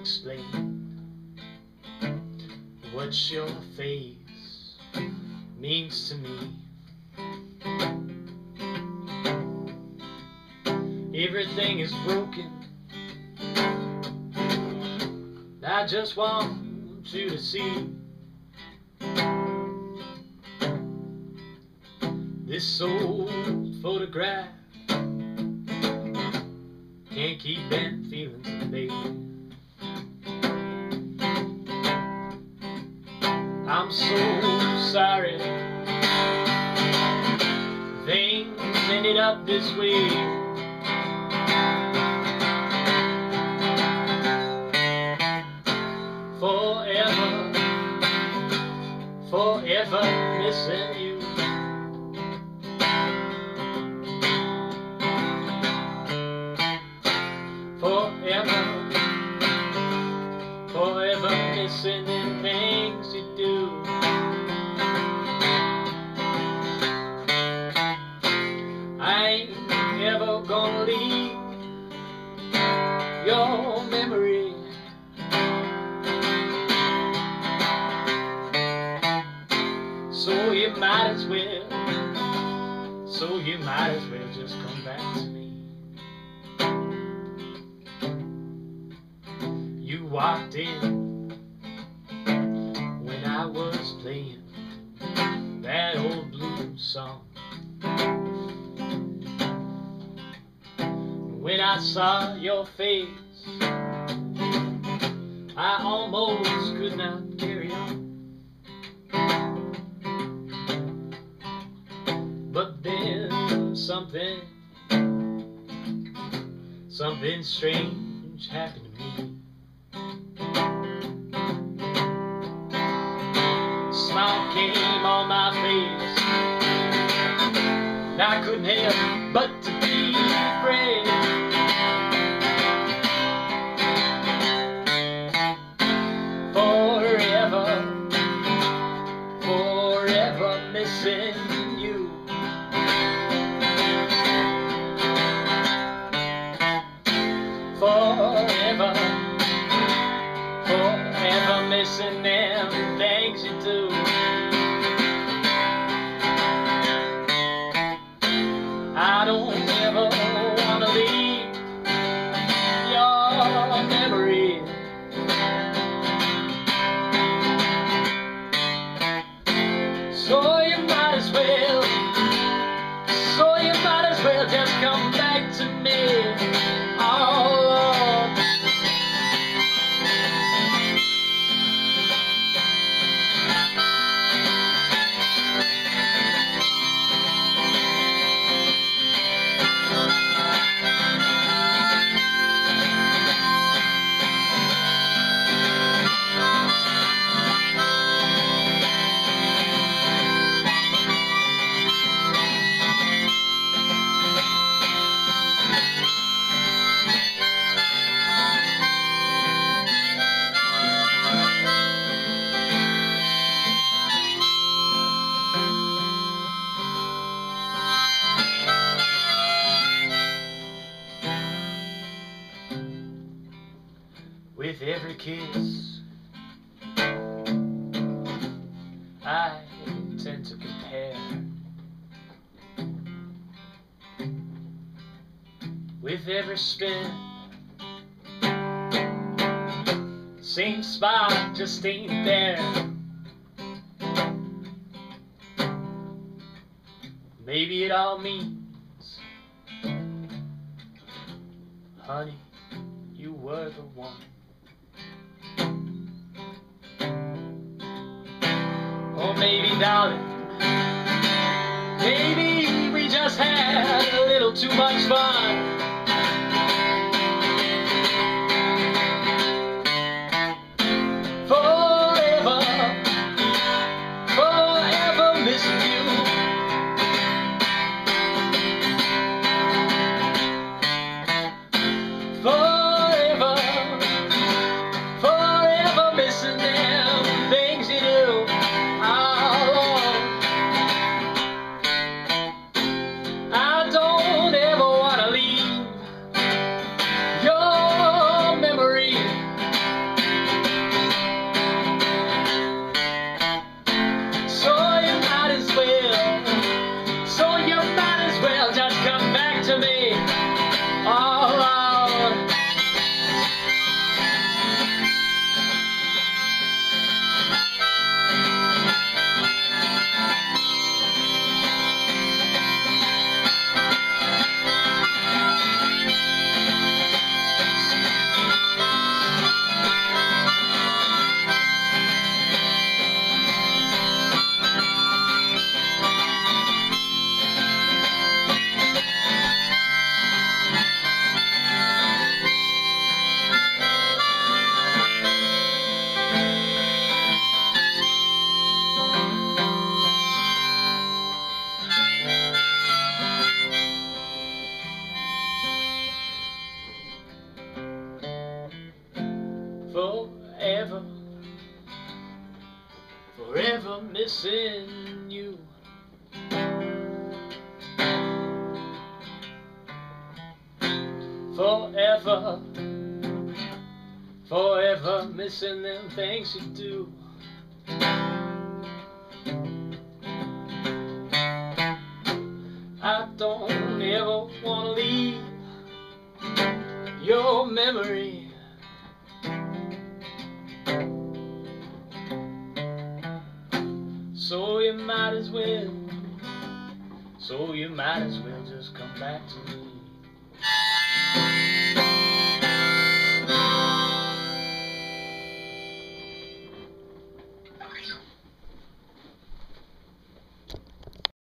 explain what your face means to me. Everything is broken. I just want you to see this old photograph can't keep them feelings at bay. I'm so sorry things ended up this way. Forever, forever missing gonna leave your memory. So you might as well, so you might as well just come back to me. You walked in when I was playing that old blues song. I saw your face, I almost could not carry on. But then something, something strange happened to me. Smile came on my face, and I couldn't help but to missing them things you do. I don't ever wanna leave your memory. With every kiss, I tend to compare. With every spin, same spot just ain't there. Maybe it all means, honey, you were the one. Or maybe, darling, maybe we just had a little too much fun. Forever, forever missing you. Forever, forever missing them things you do. I don't ever wanna leave your memory. as well. So you might as well just come back to me.